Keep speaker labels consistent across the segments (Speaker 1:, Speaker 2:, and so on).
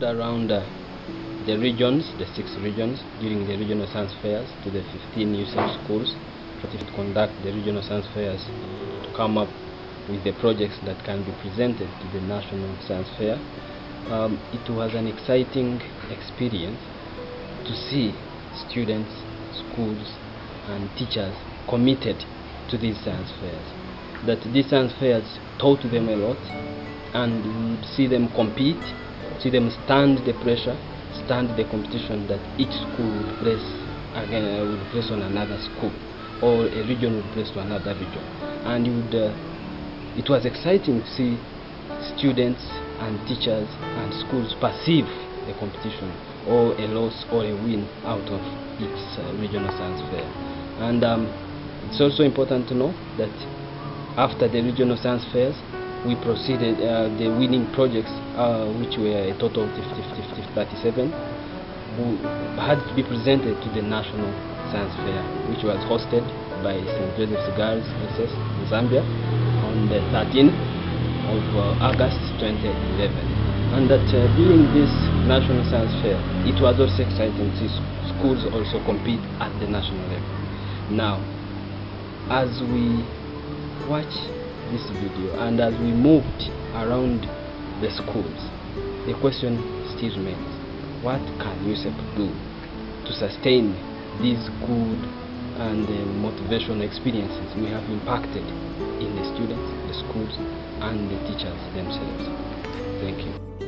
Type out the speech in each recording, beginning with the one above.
Speaker 1: around uh, the regions, the six regions, during the regional science fairs to the 15 USEP schools to conduct the regional science fairs to come up with the projects that can be presented to the national science fair. Um, it was an exciting experience to see students, schools, and teachers committed to these science fairs. That these science fairs taught them a lot, and see them compete, see them stand the pressure, stand the competition that each school would place again uh, would place on another school, or a region would place to another region, and would. Uh, it was exciting to see students and teachers and schools perceive the competition or a loss or a win out of each uh, regional science fair. And um, it's also important to know that after the regional science fairs, we proceeded uh, the winning projects, uh, which were a total of 50, 50, 37, who had to be presented to the national science fair, which was hosted by St. Joseph's Girls SS in Nsambya on the 13th of uh, August 2011. And that uh, during this national science fair, it was also exciting to see schools also compete at the national level. Now, as we watch this video and as we moved around the schools, the question still remains, what can USEP do to sustain these good and uh, motivational experiences we have impacted in the students, the schools, and the teachers themselves. Thank you.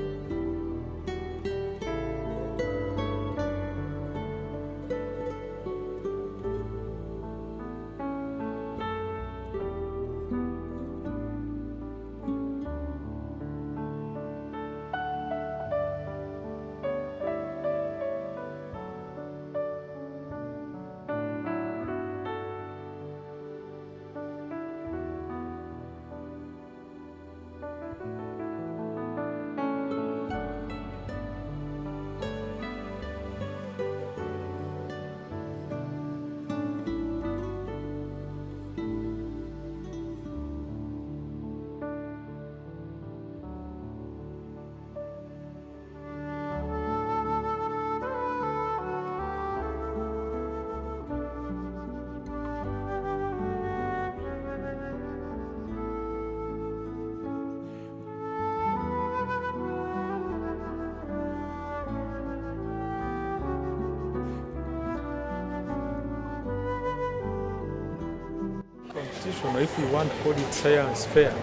Speaker 2: Or if we want to call it science fair,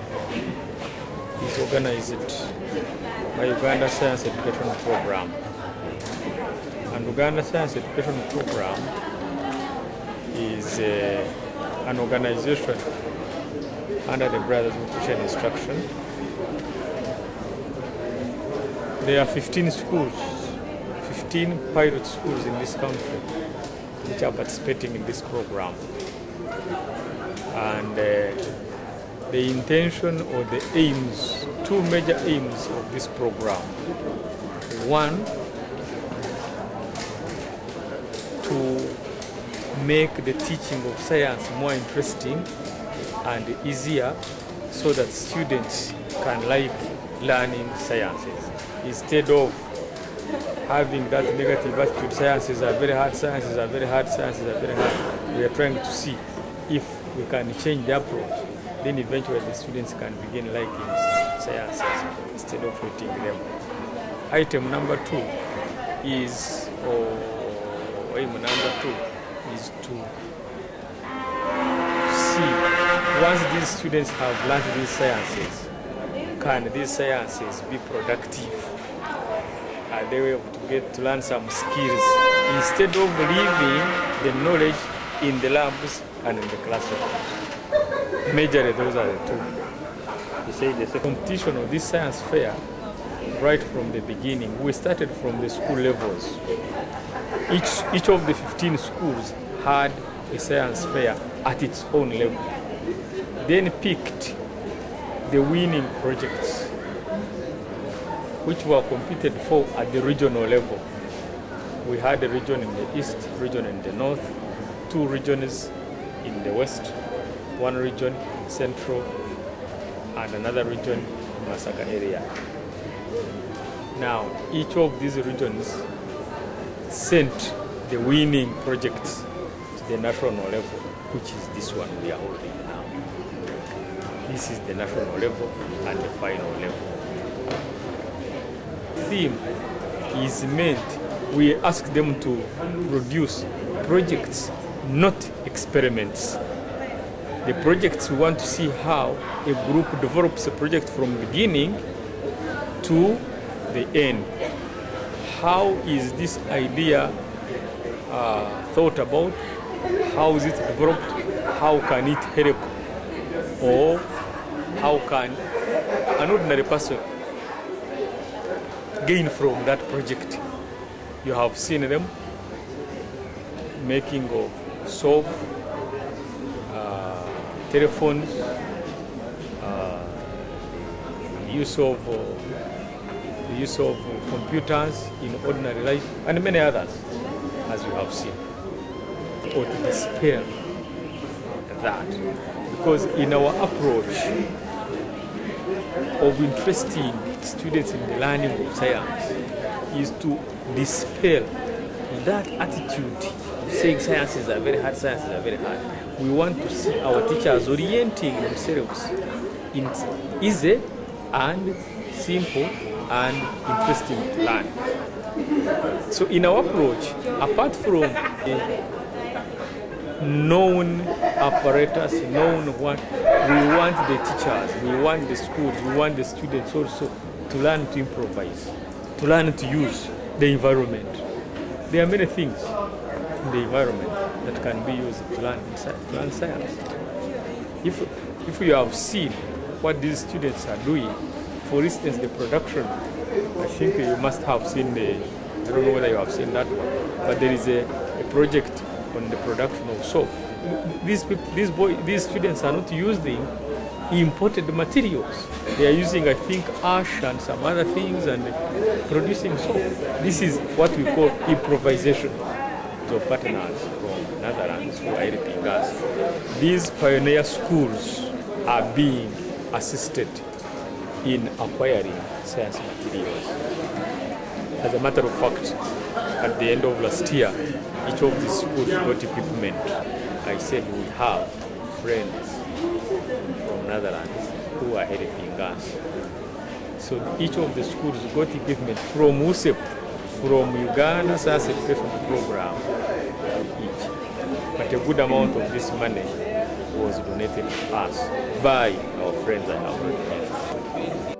Speaker 2: is organized by Uganda Science Education Program. And Uganda Science Education Program is uh, an organization under the Brothers of Christian Instruction. There are 15 schools, 15 pilot schools in this country which are participating in this program and uh, the intention or the aims, two major aims of this program. One, to make the teaching of science more interesting and easier so that students can like learning sciences instead of having that negative attitude sciences are very hard sciences are very hard sciences are very hard we are trying to see if we can change the approach, then eventually the students can begin liking sciences instead of hating them. Item number two is, oh, or aim number two is to see once these students have learned these sciences, can these sciences be productive? Are they able to get to learn some skills instead of leaving the knowledge in the labs and in the classroom. Majorly, those are the two. You say the competition of this science fair, right from the beginning, we started from the school levels. Each, each of the 15 schools had a science fair at its own level. Then picked the winning projects, which were competed for at the regional level. We had a region in the east, region in the north, two regions in the west, one region central, and another region Masaka area. Now, each of these regions sent the winning projects to the national level, which is this one we are holding now. This is the national level and the final level. Theme is meant, we ask them to produce projects, not experiments. The projects we want to see how a group develops a project from beginning to the end. How is this idea uh, thought about? How is it developed? How can it help? Or how can an ordinary person gain from that project? You have seen them making of soap, uh, telephones, uh, use of uh, use of computers in ordinary life, and many others, as you have seen. Or to dispel that. Because in our approach of interesting students in the learning of science is to dispel that attitude saying sciences are very hard, sciences are very hard. We want to see our teachers orienting themselves in easy and simple and interesting to learn. So in our approach, apart from known apparatus, known what, we want the teachers, we want the schools, we want the students also to learn to improvise, to learn to use the environment. There are many things in the environment that can be used to learn, to learn science. If, if you have seen what these students are doing, for instance, the production, I think you must have seen the, I don't know whether you have seen that one, but there is a, a project on the production of soap. These, these, boy, these students are not using imported materials. They are using, I think, ash and some other things and producing soap. This is what we call improvisation. So partners from Netherlands who are helping us. These pioneer schools are being assisted in acquiring science materials. As a matter of fact, at the end of last year, each of these schools got equipment. I said we have friends from Netherlands who are helping us. So each of the schools got equipment from USEP, from Uganda Science Education Program, each. But a good amount of this money was donated to us by our friends and our